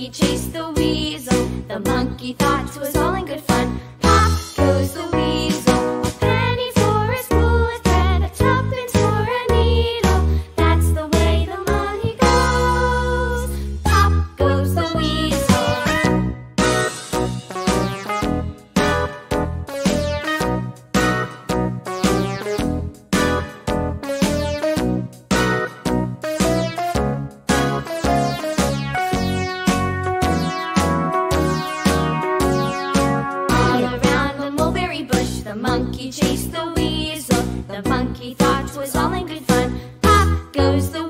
monkey chased the weasel. The monkey thought it was all in good fun. Pop goes the The monkey chased the weasel. The monkey thought it was all in good fun. Pop goes the